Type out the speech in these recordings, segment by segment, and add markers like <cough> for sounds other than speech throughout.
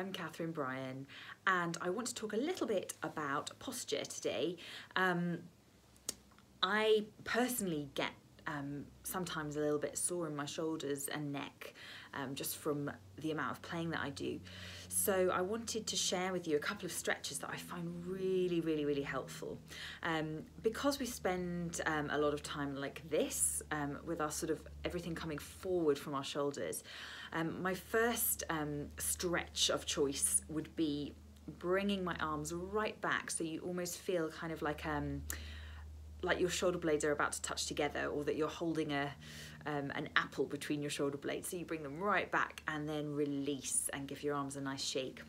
I'm Katherine Bryan and I want to talk a little bit about posture today. Um, I personally get um, sometimes a little bit sore in my shoulders and neck um, just from the amount of playing that I do. So I wanted to share with you a couple of stretches that I find really, really, really helpful. Um, because we spend um, a lot of time like this um, with our sort of everything coming forward from our shoulders, um, my first stretch of choice would be bringing my arms right back so you almost feel kind of like um, like your shoulder blades are about to touch together or that you're holding a um, an apple between your shoulder blades. So you bring them right back and then release and give your arms a nice shake.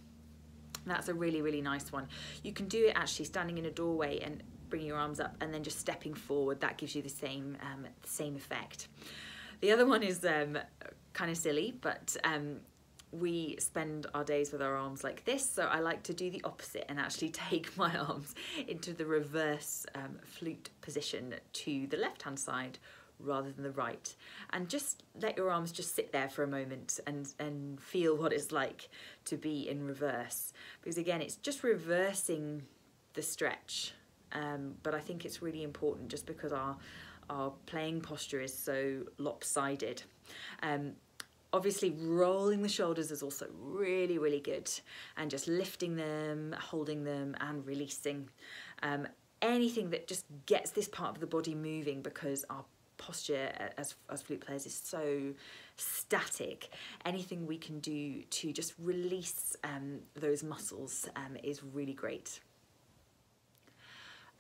That's a really, really nice one. You can do it actually standing in a doorway and bringing your arms up and then just stepping forward. That gives you the same, um, same effect. The other one is um, kind of silly, but um, we spend our days with our arms like this so I like to do the opposite and actually <laughs> take my arms into the reverse um, flute position to the left hand side rather than the right. And just let your arms just sit there for a moment and and feel what it's like to be in reverse. Because again it's just reversing the stretch um, but I think it's really important just because our our playing posture is so lopsided. Um, obviously rolling the shoulders is also really really good and just lifting them holding them and releasing um, anything that just gets this part of the body moving because our posture as, as flute players is so static. Anything we can do to just release um, those muscles um, is really great.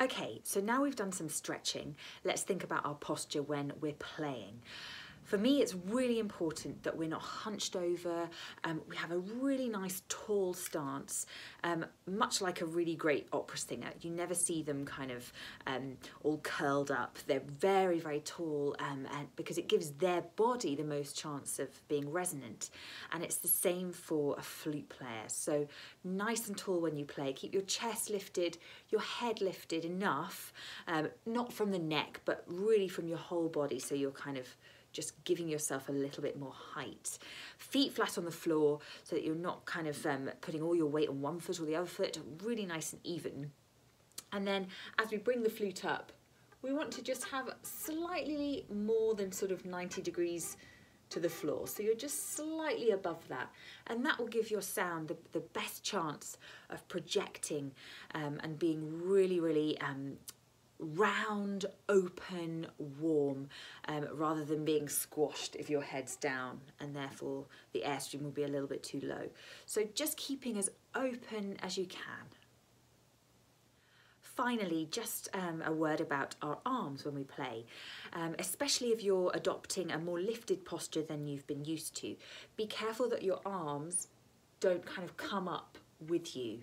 Okay, so now we've done some stretching, let's think about our posture when we're playing. For me, it's really important that we're not hunched over. Um, we have a really nice tall stance, um, much like a really great opera singer. You never see them kind of um, all curled up. They're very, very tall um, and because it gives their body the most chance of being resonant. And it's the same for a flute player. So nice and tall when you play. Keep your chest lifted, your head lifted enough, um, not from the neck, but really from your whole body. So you're kind of just giving yourself a little bit more height. Feet flat on the floor so that you're not kind of um, putting all your weight on one foot or the other foot, really nice and even. And then as we bring the flute up, we want to just have slightly more than sort of 90 degrees to the floor. So you're just slightly above that. And that will give your sound the, the best chance of projecting um, and being really, really um, round, open, warm, um, rather than being squashed if your head's down and therefore the airstream will be a little bit too low. So just keeping as open as you can. Finally, just um, a word about our arms when we play, um, especially if you're adopting a more lifted posture than you've been used to. Be careful that your arms don't kind of come up with you.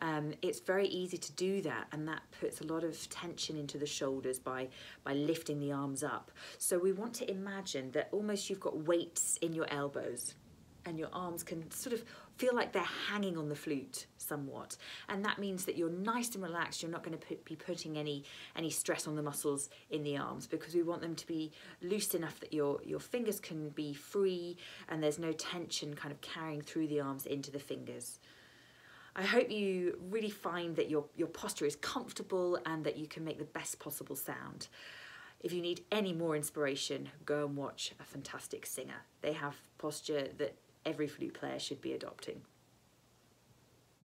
Um, it's very easy to do that and that puts a lot of tension into the shoulders by, by lifting the arms up. So we want to imagine that almost you've got weights in your elbows and your arms can sort of feel like they're hanging on the flute somewhat and that means that you're nice and relaxed you're not going to put, be putting any any stress on the muscles in the arms because we want them to be loose enough that your your fingers can be free and there's no tension kind of carrying through the arms into the fingers I hope you really find that your, your posture is comfortable and that you can make the best possible sound. If you need any more inspiration, go and watch a fantastic singer. They have posture that every flute player should be adopting.